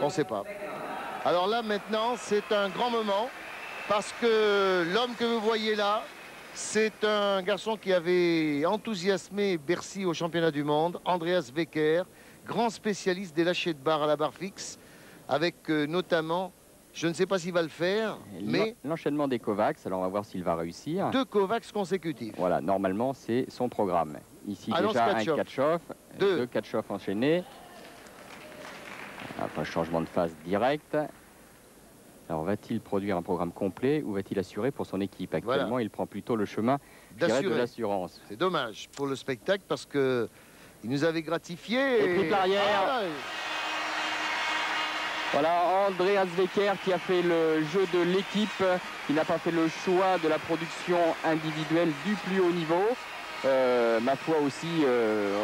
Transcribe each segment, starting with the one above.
On ne sait pas. Alors là, maintenant, c'est un grand moment parce que l'homme que vous voyez là, c'est un garçon qui avait enthousiasmé Bercy au championnat du monde, Andreas Becker, grand spécialiste des lâchers de barre à la barre fixe, avec euh, notamment, je ne sais pas s'il va le faire, mais L'enchaînement des Kovacs, alors on va voir s'il va réussir. deux Kovacs consécutifs. Voilà, normalement c'est son programme. Ici Allons, déjà un. Katchoff, Deux. deux Katchoff enchaînés. Après changement de phase direct. Alors va-t-il produire un programme complet ou va-t-il assurer pour son équipe? Actuellement, Voilà. il prend plutôt le chemin de l'assurance. C'est dommage pour le spectacle parce que il nous avait gratifié. Et triple arrière. Ah, Voilà, Andreas Becker qui a fait le jeu de l'équipe, qui n'a pas fait le choix de la production individuelle du plus haut niveau. Euh, ma foi aussi, euh,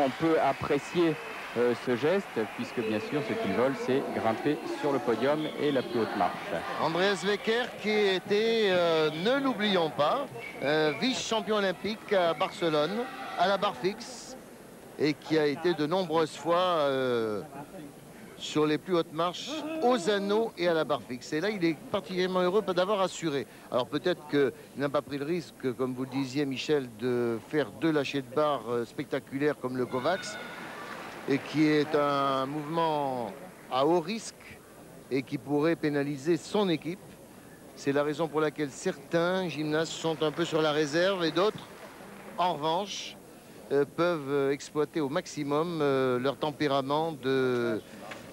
on, on peut apprécier euh, ce geste, puisque bien sûr, ce qu'ils veulent, c'est grimper sur le podium et la plus haute marche. Andreas Wecker qui était, euh, ne l'oublions pas, euh, vice-champion olympique à Barcelone, à la barre fixe, et qui a été de nombreuses fois sur les plus hautes marches, aux anneaux et à la barre fixe. Et là, il est particulièrement heureux d'avoir assuré. Alors peut-être qu'il n'a pas pris le risque, comme vous le disiez, Michel, de faire deux lâchers de barre spectaculaires comme le Kovacs, et qui est un mouvement à haut risque et qui pourrait pénaliser son équipe. C'est la raison pour laquelle certains gymnastes sont un peu sur la réserve et d'autres, en revanche, euh, peuvent exploiter au maximum euh, leur tempérament de,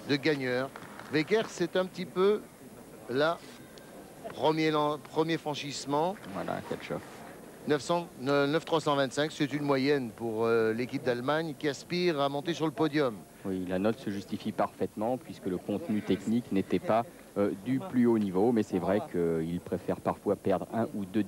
de gagneur. Wecker, c'est un petit peu là, premier, premier franchissement, Voilà, Katchoff. 900, 9325, c'est une moyenne pour euh, l'équipe d'Allemagne qui aspire à monter sur le podium. Oui, la note se justifie parfaitement, puisque le contenu technique n'était pas euh, du plus haut niveau, mais c'est vrai qu'il préfère parfois perdre un ou deux